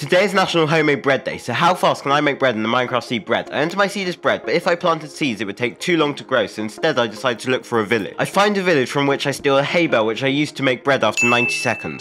Today is National Homemade Bread Day, so how fast can I make bread in the Minecraft seed bread? I enter my seed as bread, but if I planted seeds it would take too long to grow, so instead I decide to look for a village. I find a village from which I steal a hay bale which I use to make bread after 90 seconds.